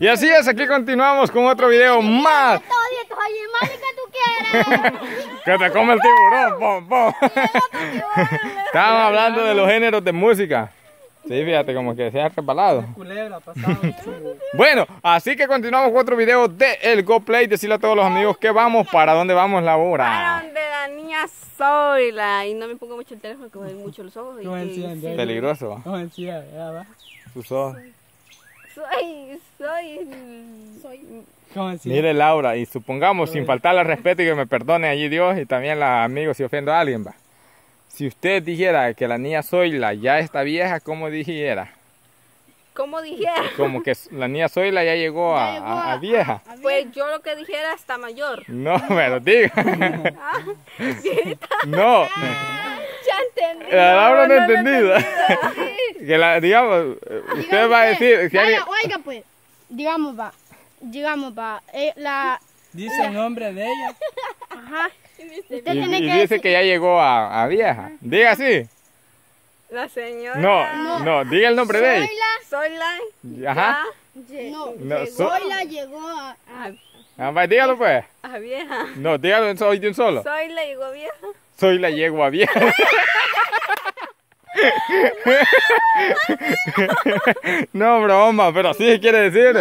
Y así es, aquí continuamos con otro video más. Que tú quieres. Que te come el tiburón, pom, pom. Estábamos hablando de los géneros de música. Sí, fíjate, como que se ha resbalado. Bueno, así que continuamos con otro video de El Go Play. Decirle a todos los amigos que vamos, para dónde vamos la Para hora. donde la niña soy la y no me pongo mucho el teléfono que me ven mucho los ojos. y No que- enciende. Peligroso, tus ojos. Soy, soy, soy. ¿Cómo así? Mire Laura, y supongamos, sin faltarle al respeto y que me perdone allí Dios y también la amigos si ofendo a alguien, va. Si usted dijera que la niña Zoila ya está vieja, ¿cómo dijera? ¿Cómo dijera? Como que la niña Zoila ya llegó a, a- a vieja. Pues yo lo que dijera está mayor. No, pero diga. Ah, No, ya entendí. la Laura no ha lo entendido. Que la, digamos, usted va a decir, Vaya, oiga pues, digamos va, digamos va, eh, la, Dice el nombre de ella. ajá, usted y, tiene y que dice decir, que ya llegó a, a vieja. Diga así. La señora. No, no, diga el nombre de ella. Soy la. Ajá. no, No, so- Zoila llegó a, A, Ah, va, dígalo pues. a vieja. No, dígalo soy de un solo. Soy la digo vieja. Soy la yegua vieja. No, broma, pero así quiere decir.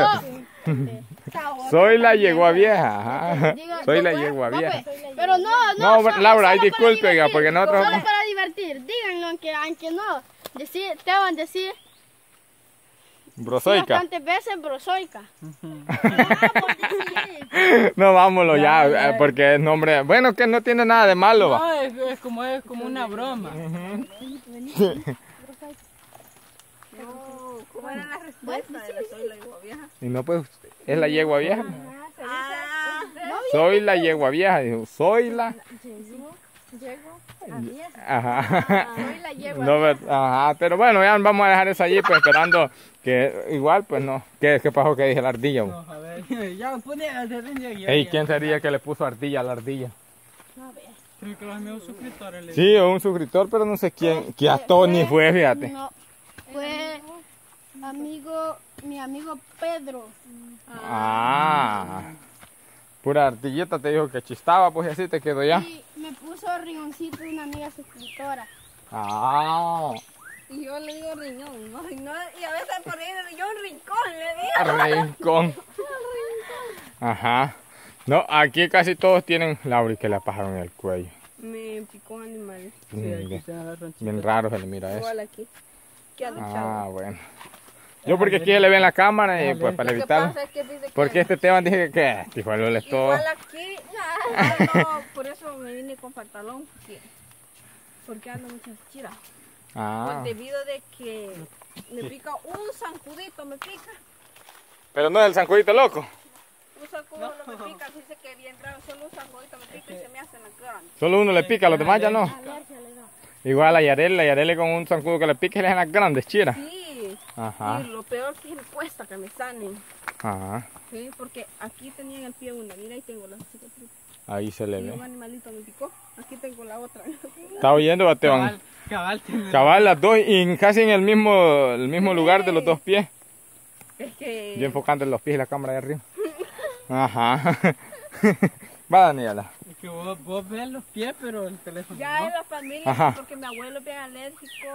Soy la yegua vieja. ajá. Soy la no, yegua no, vieja. pues, pero no, no, No, Laura, ay, solo para disculpe, porque nosotros- Solo para divertir, díganlo aunque, aunque no, decir, te van a decir Brosoica. bastantes veces decir. No, vámonos ya, eh, porque es nombre. Bueno, que no tiene nada de malo, va. No, es, como, es como una broma. No, ¿Cómo era la respuesta de la soy la digo vieja? Y no, pues, es la yegua vieja. Ah, Soy la yegua vieja. Dijo, soy la. Ajá. Soy la yegua. No, ver- ajá, pero bueno, ya vamos a dejar eso allí, pues esperando que igual, pues no. ¿Qué, qué pasó que dije la ardilla? No, a ver, a. Ey, ¿quién sería que le puso ardilla a la ardilla? Creo que los amigos suscriptores le Sí, un suscriptor, pero no sé quién. Que a Tony fue, fíjate. No, fue amigo, mi amigo Pedro. Ah. Pura ardillita te dijo que chistaba, pues y así te quedó ya. Y me puso riñoncito una amiga suscriptora. Ah. y yo le digo riñón, ¿no? Y, no, y a veces por ahí yo un rincón le digo. Rincón. Ajá. No, aquí casi todos tienen Laura y que le pasaron en el cuello. Me picó un animal. Sí, Mm, aquí bien, bien raro se le mira eso. Igual aquí. ¿Qué ha luchado? Ah, bueno. Yo porque aquí le ve en la cámara y pues para pasa es que Porque este tema dije que Tijuana es todo. igual aquí, no, no, por eso me vine con pantalón, porque, porque ando muchas chiras. Ah. Pues debido de que me pica un zancudito, me pica. Pero no es el zancudito loco. Un zancudo no. me pica, dice que bien raro, solo un zancudito me pica y se me hace en la. Solo uno le pica, a los demás ya no. Igual a Yarel, la Yarel con un zancudo que le pica y le dejan las grandes chiras. Sí, Ajá. y lo peor que me cuesta que me sanen. Ajá. Sí, porque aquí tenía en el pie una, mira ahí tengo la cicatriz. Ahí se le Y un ve. animalito me picó, aquí tengo la otra. Está oyendo, Bateón. Cabal, cabal, Cabal las dos y casi en el mismo, el mismo lugar de los dos pies. Es que... Yo enfocando en los pies y la cámara de arriba. Ajá. Va, Daniela. Es que vos, vos ves los pies, pero el teléfono Ya no. en la familia, Ajá. porque mi abuelo es bien alérgico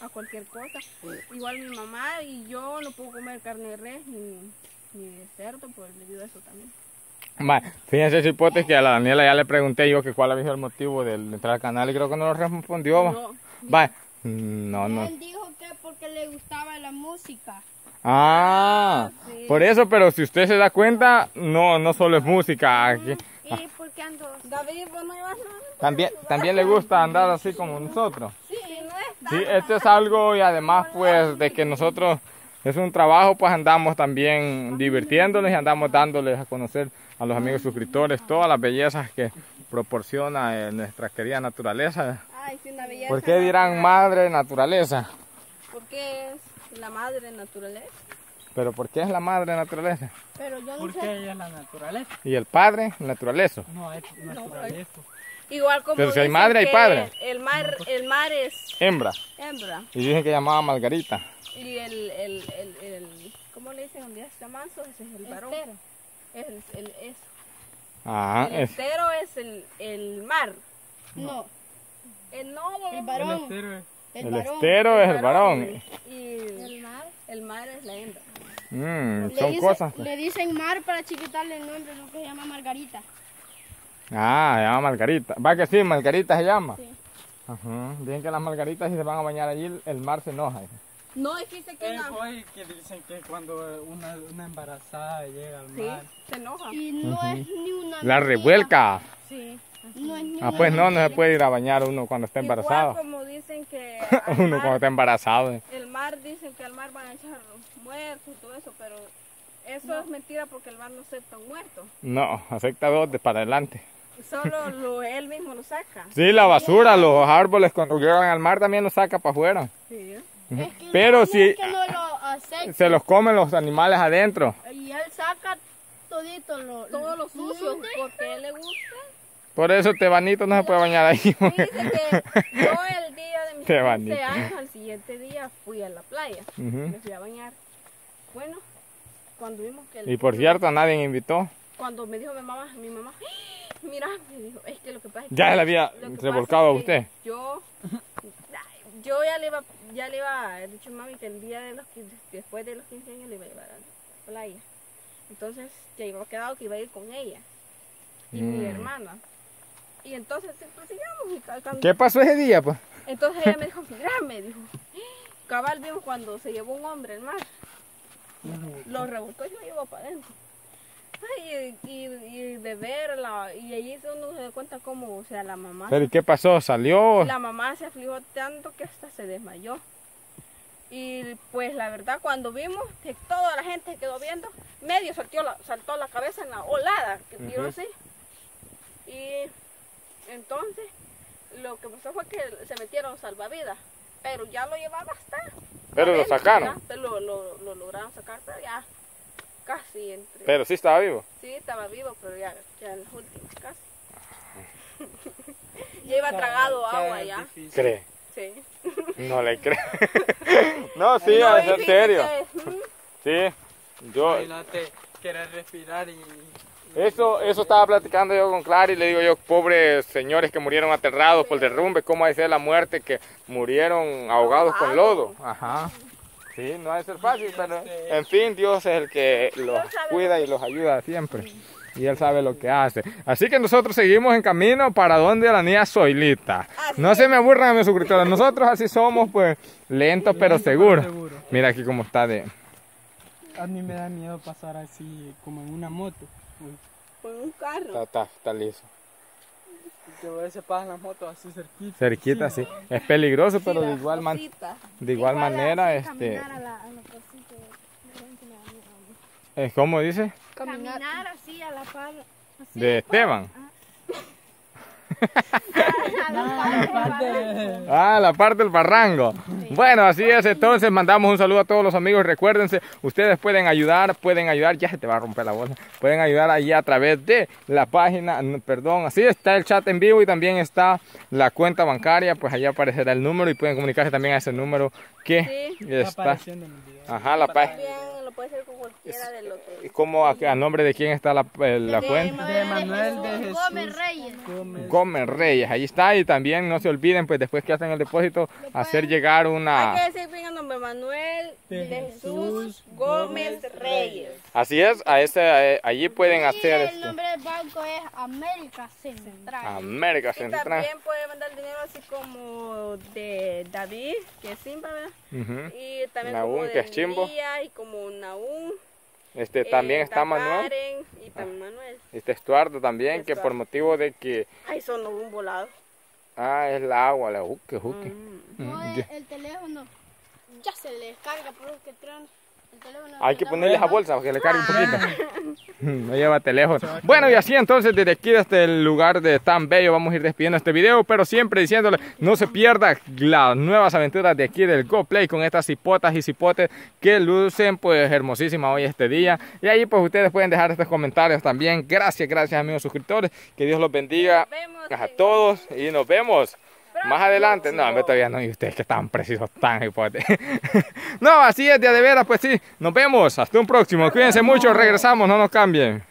a cualquier cosa. Igual mi mamá y yo no puedo comer carne de res ni, ni de cerdo, pues debido a eso también. Va, fíjense, hipotes que a la Daniela ya le pregunté yo que cuál había sido el motivo de entrar al canal y creo que no lo respondió. No, Va. No, no. Él dijo que porque le gustaba la música. Ah, sí. por eso, pero si usted se da cuenta, no, no solo es música. Aquí. ¿Y por qué ando? David, vos no llevas nada. También, también le gusta andar así como nosotros. Sí, no es. Sí, esto es algo y además pues de que nosotros es un trabajo, pues andamos también divirtiéndoles y andamos dándoles a conocer a los amigos suscriptores todas las bellezas que proporciona eh, nuestra querida naturaleza. Ay, sí, una belleza. ¿Por qué dirán madre naturaleza? Porque es la madre naturaleza. Pero ¿por qué es la madre naturaleza? Pero yo no Porque sé. ella es la naturaleza. Y el padre naturaleza. No, es naturaleza. Igual como Pero si hay madre, hay padre. El mar, el mar es Hembra. hembra. Y dicen que llamaba Margarita. Y el, el, el, el, ¿cómo ¿cómo le dicen? Donde ya está manso, ese es el varón. Estero. Es el, el- eso. Ah, el es, estero es el, el mar. No, El no, el El varón. estero es- El, el varón. estero es el varón. Y El mar. el mar es la hembra. Mm, Le, son dice- cosas. le dicen mar para chiquitarle el nombre, lo que se llama Margarita. Ah, se llama Margarita. Va que sí, Margarita se llama. Sí. Ajá. Dicen que las margaritas si se van a bañar allí, el mar se enoja. No, es que dice que Es hoy que dicen que cuando una, una embarazada llega al Sí, mar. se enoja. Y no es ni una. La revuelca. Sí. No es ni Ah, una pues no, no se puede ir a bañar uno cuando está Igual embarazado. como dicen que al Uno mar- cuando está embarazado. el mar dicen que al mar van a echar muertos y todo eso, pero eso es mentira porque el mar no acepta un muerto. No, acepta dos de para adelante. Solo lo, él mismo lo saca. Sí, la basura, los árboles cuando llegan al mar también los saca para afuera. Sí. Es que Pero si es que no lo acepta. se los comen los animales adentro. Y él saca todito lo, Todo lo sucio ¿Dónde? porque a él le gusta. Por eso Tebanito no se puede bañar ahí. Y dice que yo el día de mis Qué 15 bonito. años, al siguiente día fui a la playa. Ujú. Me fui a bañar. Bueno, cuando vimos que... el- Y por cierto, nadie invitó. Cuando me dijo mi mamá, mi mamá, "¡Ah! mira, me dijo, es que lo que pasa es que... Ya le había revolcado a usted. Yo, yo ya le iba, ya le iba, he dicho a mami que el día de los 15, después de los 15 años le iba a llevar a la playa. Entonces, ya iba quedado que iba a ir con ella y mi Mm. hermana. Y entonces, sí, pues. Y ¿Qué pasó ese día, pues? Entonces ella me dijo, mira, me dijo, cabal vimos cuando se llevó un hombre al mar. Lo rebotó y lo llevó para adentro. Ay, y, y, y de verla, y allí uno se da cuenta cómo, o sea, la mamá, Pero ¿y qué pasó? ¿Salió? la mamá se afligió tanto que hasta se desmayó. Y pues la verdad, cuando vimos que toda la gente quedó viendo, medio saltó la, saltó la cabeza en la olada que tiró así. Y entonces lo que pasó fue que se metieron salvavidas, pero ya lo llevaba hasta. Pero lo sacaron. ya, pero lo, lo, lo lograron sacar, pero ya casi entre. Pero sí estaba vivo. Sí, estaba vivo, pero ya, ya en las últimas casi. ya iba tragado agua ya. difícil. ¿Cree? Sí. No le creo. no, sí, No, en serio. que, Sí. Yo, Imagínate querer respirar y... Eso, eso estaba platicando yo con Clara y le digo yo, pobres señores que murieron aterrados por derrumbe, ¿cómo ha de ser la muerte que murieron ahogados con lodo? Ajá. Sí, no ha de ser fácil, pero en fin, Dios es el que los cuida y los ayuda siempre. Y Él sabe lo que hace. Así que nosotros seguimos en camino para donde la niña Zoilita. No se me aburran a mis suscriptores. Nosotros así somos, pues, lentos pero seguros. seguro. Mira aquí cómo está de... A mí me da miedo pasar así como en una moto. Con un carro. Está, está, está liso. Que a veces pasan las motos así cerquita. Cerquita, sí. Es peligroso, pero de igual, man- de igual manera, este... Caminar a la, a la mí. eh, ¿Cómo dice? Caminar, así a la par. así De Esteban. par Ah, la parte del barranco. Bueno, así es. Entonces mandamos un saludo a todos los amigos. Recuérdense, ustedes pueden ayudar, pueden ayudar. Ya se te va a romper la bolsa. Pueden ayudar allí a través de la página, no, perdón, así está el chat en vivo y también está la cuenta bancaria. Pues allí aparecerá el número y pueden comunicarse también a ese número que Sí. Está. Ajá, la página. También lo puede hacer con cualquiera de los que... ¿Cómo, a, a nombre de quién está la, eh, la cuenta? De Manuel de Jesús Gómez Reyes. Gómez. Gómez Reyes, ahí está. Y también no se olviden, pues después que hacen el depósito, hacer llegar una. Hay que decir bien el nombre, Manuel De de Jesús Gómez Reyes. Así es, a ese, eh, allí pueden Y hacer el este, nombre del banco es América Central. América Y Central. también puede mandar dinero así como de David, que es Simba, ¿verdad? Ujú. Y también Nahum, como de que es Chimbo. Lía, y como Naúm. Este también está Manuel, Y también Manuel. este Estuardo también, que por Estuardo. motivo de que Ay, son un volado. ah es la agua, la juque, juque. Mm. No, Mm, el, ya. el teléfono ya se le descarga, pero que traen el. Hay que ponerle esa bolsa para que le cargue un poquito. No lleva teléfono. Bueno, y así entonces desde aquí, desde el lugar de tan bello, vamos a ir despidiendo este video, pero siempre diciéndole, no se pierda las nuevas aventuras de aquí del Go Play con estas hipotas y cipotes que lucen pues hermosísimas hoy este día. Y ahí pues ustedes pueden dejar estos comentarios también. Gracias, gracias amigos suscriptores. Que Dios los bendiga a todos y nos vemos Más adelante, no, hombre, todavía no, y ustedes que están precisos, tan hipotes. no, así es, de, de veras, pues sí. Nos vemos, hasta un próximo. Cuídense mucho, regresamos, no nos cambien.